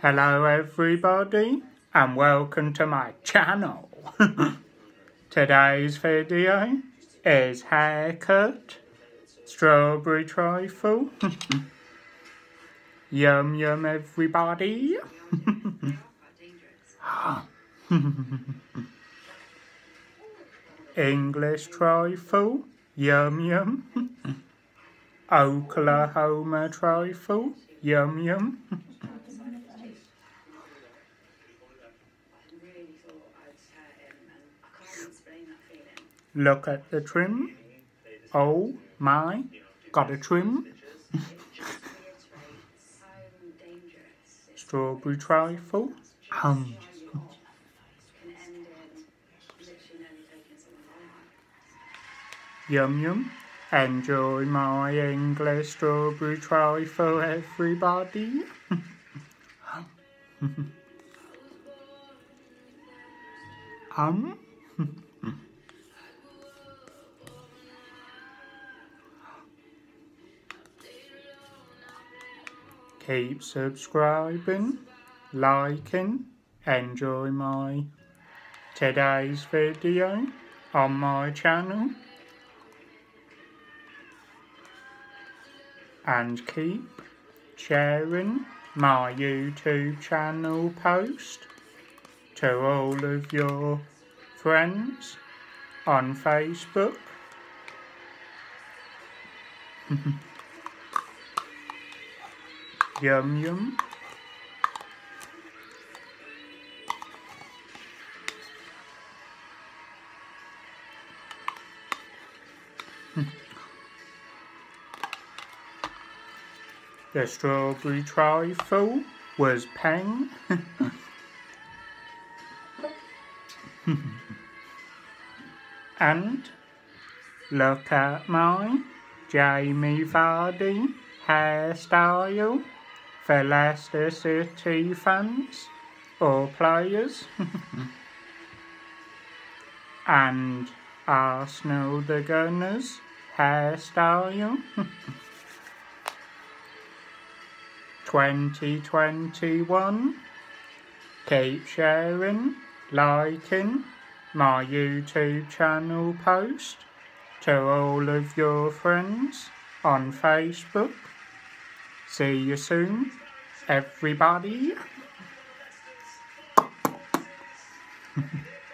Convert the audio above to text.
Hello everybody and welcome to my channel. Today's video is haircut, strawberry trifle. yum yum everybody. English trifle, yum yum. Oklahoma trifle, yum yum. Look at the trim. Oh my, got a trim. Strawberry trifle. Hum. Yum yum. Enjoy my English strawberry trifle, everybody. um. Keep subscribing, liking, enjoy my today's video on my channel. and keep sharing my YouTube channel post to all of your friends on Facebook. yum yum. Hmm. The strawberry trifle was Peng. and look at my Jamie Vardy hairstyle for Leicester City fans or players. and Arsenal the Gunners hairstyle. 2021. Keep sharing, liking my YouTube channel post to all of your friends on Facebook. See you soon, everybody.